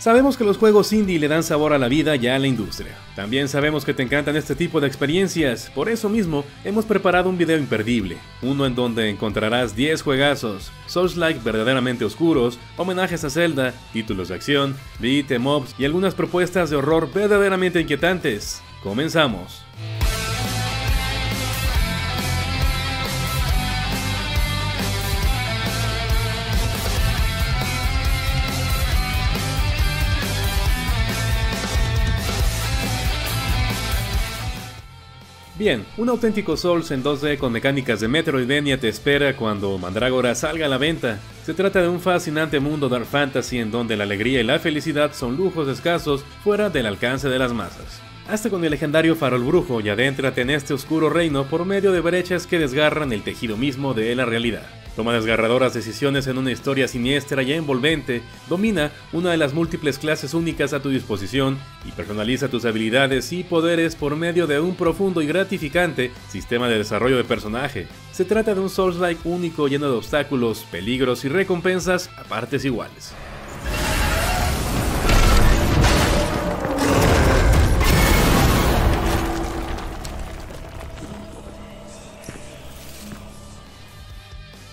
Sabemos que los juegos indie le dan sabor a la vida y a la industria. También sabemos que te encantan este tipo de experiencias, por eso mismo hemos preparado un video imperdible, uno en donde encontrarás 10 juegazos, Souls-like verdaderamente oscuros, homenajes a Zelda, títulos de acción, beat em ups y algunas propuestas de horror verdaderamente inquietantes. Comenzamos. Bien, un auténtico Souls en 2D con mecánicas de Metroidvania te espera cuando Mandrágora salga a la venta. Se trata de un fascinante mundo Dark Fantasy en donde la alegría y la felicidad son lujos escasos fuera del alcance de las masas. Hazte con el legendario farol brujo y adéntrate en este oscuro reino por medio de brechas que desgarran el tejido mismo de la realidad. Toma desgarradoras decisiones en una historia siniestra y envolvente, domina una de las múltiples clases únicas a tu disposición y personaliza tus habilidades y poderes por medio de un profundo y gratificante sistema de desarrollo de personaje. Se trata de un Souls-like único lleno de obstáculos, peligros y recompensas a partes iguales.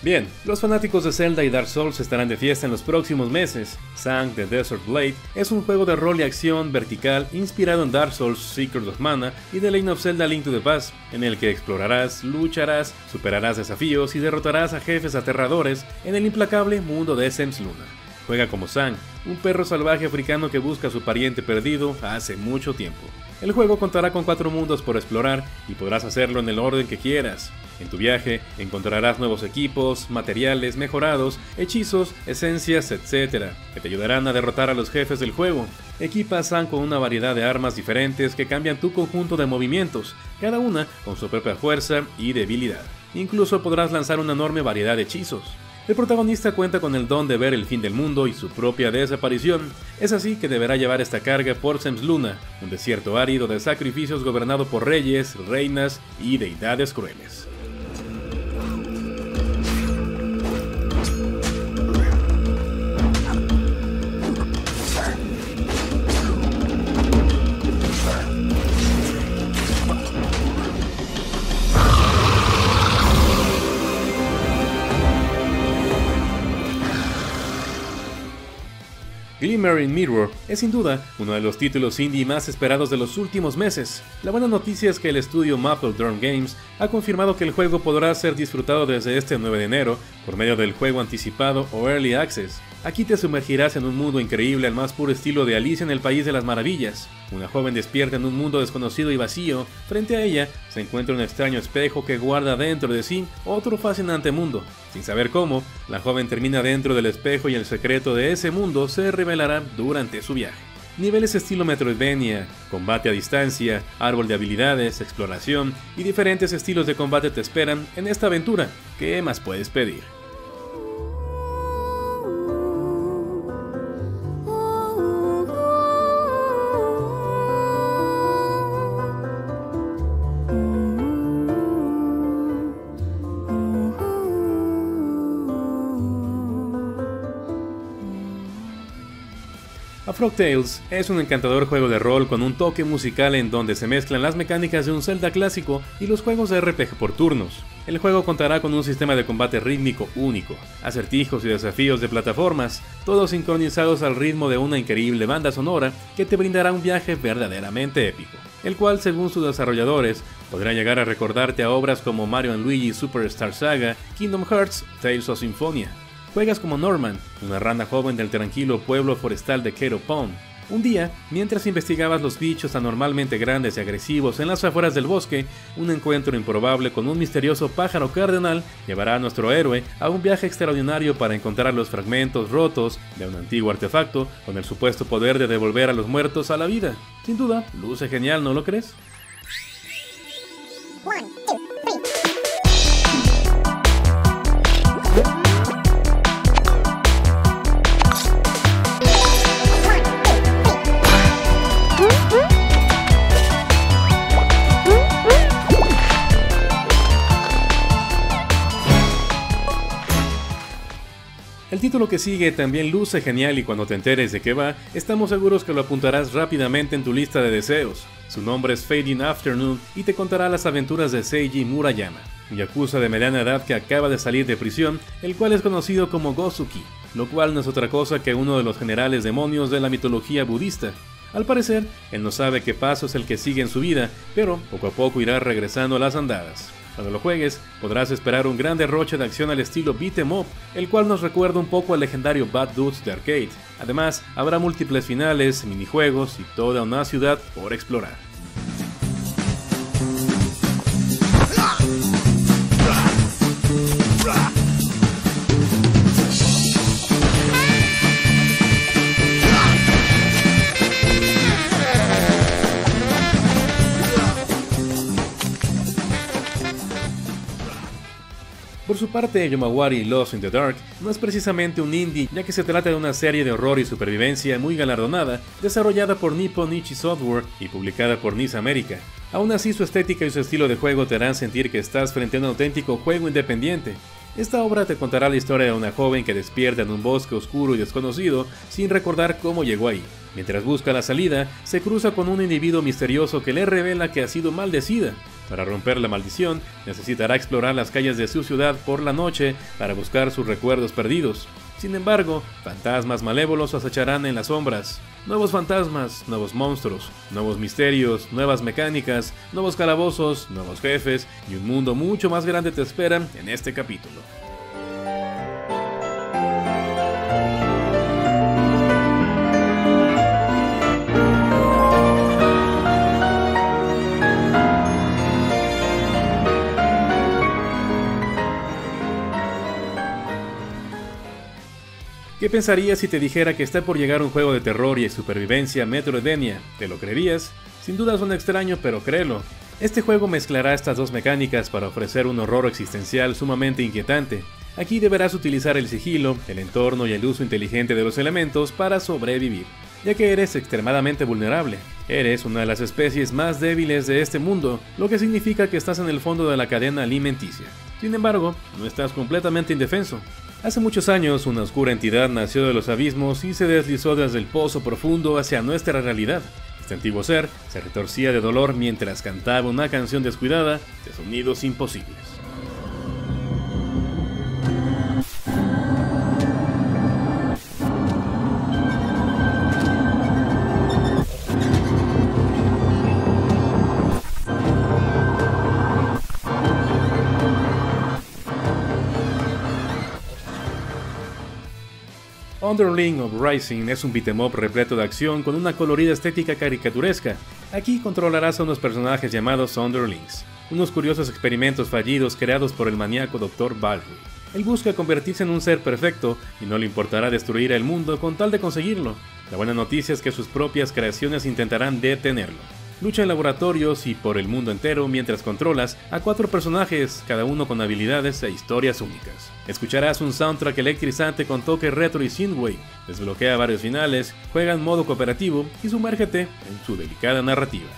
Bien, los fanáticos de Zelda y Dark Souls estarán de fiesta en los próximos meses. Sang the Desert Blade es un juego de rol y acción vertical inspirado en Dark Souls Secret of Mana y The Legend of Zelda Link to the Past, en el que explorarás, lucharás, superarás desafíos y derrotarás a jefes aterradores en el implacable mundo de Sems Luna. Juega como Sang, un perro salvaje africano que busca a su pariente perdido hace mucho tiempo. El juego contará con cuatro mundos por explorar y podrás hacerlo en el orden que quieras. En tu viaje encontrarás nuevos equipos, materiales mejorados, hechizos, esencias, etc., que te ayudarán a derrotar a los jefes del juego. Equipa San con una variedad de armas diferentes que cambian tu conjunto de movimientos, cada una con su propia fuerza y debilidad. Incluso podrás lanzar una enorme variedad de hechizos. El protagonista cuenta con el don de ver el fin del mundo y su propia desaparición. Es así que deberá llevar esta carga por Sems Luna, un desierto árido de sacrificios gobernado por reyes, reinas y deidades crueles. Glimmering Mirror es sin duda uno de los títulos indie más esperados de los últimos meses. La buena noticia es que el estudio Maple Drum Games ha confirmado que el juego podrá ser disfrutado desde este 9 de enero por medio del juego anticipado o Early Access. Aquí te sumergirás en un mundo increíble al más puro estilo de Alicia en el País de las Maravillas. Una joven despierta en un mundo desconocido y vacío. Frente a ella se encuentra un extraño espejo que guarda dentro de sí otro fascinante mundo. Sin saber cómo, la joven termina dentro del espejo y el secreto de ese mundo se revelará durante su viaje. Niveles estilo Metroidvania, combate a distancia, árbol de habilidades, exploración y diferentes estilos de combate te esperan en esta aventura. ¿Qué más puedes pedir? Frog Tales es un encantador juego de rol con un toque musical en donde se mezclan las mecánicas de un Zelda clásico y los juegos de RPG por turnos. El juego contará con un sistema de combate rítmico único, acertijos y desafíos de plataformas, todos sincronizados al ritmo de una increíble banda sonora que te brindará un viaje verdaderamente épico, el cual según sus desarrolladores podrá llegar a recordarte a obras como Mario Luigi Superstar Saga, Kingdom Hearts, Tales of Symphonia. Juegas como Norman, una rana joven del tranquilo pueblo forestal de Kero Pond. Un día, mientras investigabas los bichos anormalmente grandes y agresivos en las afueras del bosque, un encuentro improbable con un misterioso pájaro cardenal llevará a nuestro héroe a un viaje extraordinario para encontrar los fragmentos rotos de un antiguo artefacto con el supuesto poder de devolver a los muertos a la vida. Sin duda, luce genial, ¿no lo crees? El título que sigue también luce genial y cuando te enteres de qué va, estamos seguros que lo apuntarás rápidamente en tu lista de deseos. Su nombre es Fading Afternoon y te contará las aventuras de Seiji Murayama, un yakuza de mediana edad que acaba de salir de prisión, el cual es conocido como Gosuki, lo cual no es otra cosa que uno de los generales demonios de la mitología budista. Al parecer, él no sabe qué paso es el que sigue en su vida, pero poco a poco irá regresando a las andadas. Cuando lo juegues, podrás esperar un gran derroche de acción al estilo beat em up, el cual nos recuerda un poco al legendario Bad Dudes de arcade. Además, habrá múltiples finales, minijuegos y toda una ciudad por explorar. Su parte, Yomawari Lost in the Dark no es precisamente un indie, ya que se trata de una serie de horror y supervivencia muy galardonada, desarrollada por Nippon Ichi Software y publicada por NIS América. Aún así, su estética y su estilo de juego te harán sentir que estás frente a un auténtico juego independiente. Esta obra te contará la historia de una joven que despierta en un bosque oscuro y desconocido sin recordar cómo llegó ahí. Mientras busca la salida, se cruza con un individuo misterioso que le revela que ha sido maldecida, para romper la maldición, necesitará explorar las calles de su ciudad por la noche para buscar sus recuerdos perdidos. Sin embargo, fantasmas malévolos acecharán en las sombras. Nuevos fantasmas, nuevos monstruos, nuevos misterios, nuevas mecánicas, nuevos calabozos, nuevos jefes y un mundo mucho más grande te esperan en este capítulo. ¿Qué pensarías si te dijera que está por llegar un juego de terror y supervivencia Metroidvania? ¿Te lo creerías? Sin duda un extraño, pero créelo. Este juego mezclará estas dos mecánicas para ofrecer un horror existencial sumamente inquietante. Aquí deberás utilizar el sigilo, el entorno y el uso inteligente de los elementos para sobrevivir, ya que eres extremadamente vulnerable. Eres una de las especies más débiles de este mundo, lo que significa que estás en el fondo de la cadena alimenticia. Sin embargo, no estás completamente indefenso. Hace muchos años, una oscura entidad nació de los abismos y se deslizó desde el pozo profundo hacia nuestra realidad. Este antiguo ser se retorcía de dolor mientras cantaba una canción descuidada de sonidos imposibles. Underling of Rising es un beat'em up repleto de acción con una colorida estética caricaturesca. Aquí controlarás a unos personajes llamados Underlings, unos curiosos experimentos fallidos creados por el maníaco Dr. Balrog. Él busca convertirse en un ser perfecto y no le importará destruir el mundo con tal de conseguirlo. La buena noticia es que sus propias creaciones intentarán detenerlo. Lucha en laboratorios y por el mundo entero mientras controlas a cuatro personajes, cada uno con habilidades e historias únicas. Escucharás un soundtrack electrizante con toque retro y synthwave, desbloquea varios finales, juega en modo cooperativo y sumérgete en su delicada narrativa.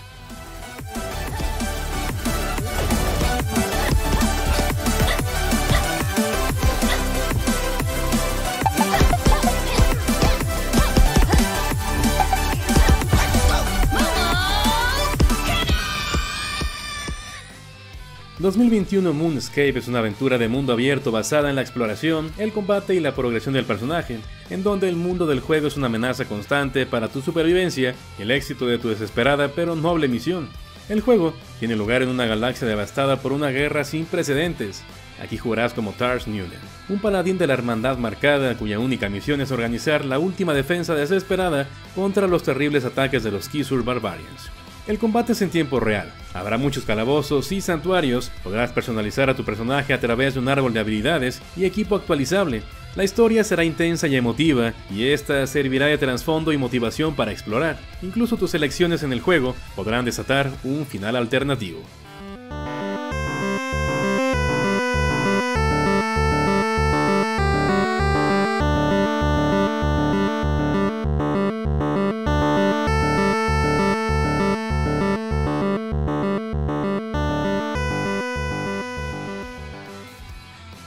2021 Moonscape es una aventura de mundo abierto basada en la exploración, el combate y la progresión del personaje, en donde el mundo del juego es una amenaza constante para tu supervivencia y el éxito de tu desesperada pero noble misión. El juego tiene lugar en una galaxia devastada por una guerra sin precedentes. Aquí jugarás como Tars Newland, un paladín de la hermandad marcada cuya única misión es organizar la última defensa desesperada contra los terribles ataques de los Kisur Barbarians. El combate es en tiempo real. Habrá muchos calabozos y santuarios. Podrás personalizar a tu personaje a través de un árbol de habilidades y equipo actualizable. La historia será intensa y emotiva, y esta servirá de trasfondo y motivación para explorar. Incluso tus elecciones en el juego podrán desatar un final alternativo.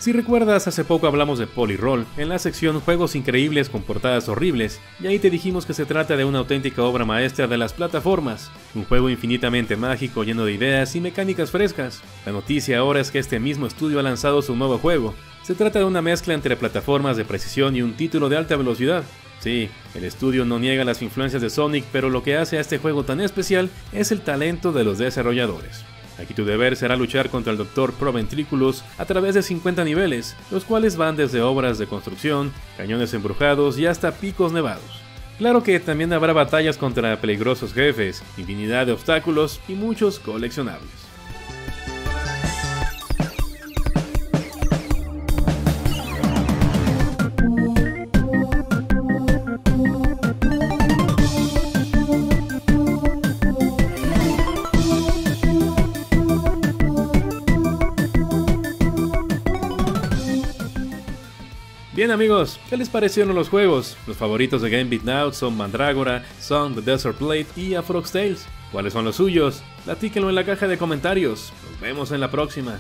Si recuerdas, hace poco hablamos de Polyroll en la sección Juegos increíbles con portadas horribles, y ahí te dijimos que se trata de una auténtica obra maestra de las plataformas, un juego infinitamente mágico lleno de ideas y mecánicas frescas. La noticia ahora es que este mismo estudio ha lanzado su nuevo juego. Se trata de una mezcla entre plataformas de precisión y un título de alta velocidad. Sí, el estudio no niega las influencias de Sonic, pero lo que hace a este juego tan especial es el talento de los desarrolladores. Aquí tu deber será luchar contra el Dr. Proventriculus a través de 50 niveles, los cuales van desde obras de construcción, cañones embrujados y hasta picos nevados. Claro que también habrá batallas contra peligrosos jefes, infinidad de obstáculos y muchos coleccionables. Bien amigos, ¿qué les parecieron los juegos? Los favoritos de Game Beat Now son Mandragora, Song, The Desert Blade y A Frog's Tales. ¿Cuáles son los suyos? Platíquenlo en la caja de comentarios. Nos vemos en la próxima.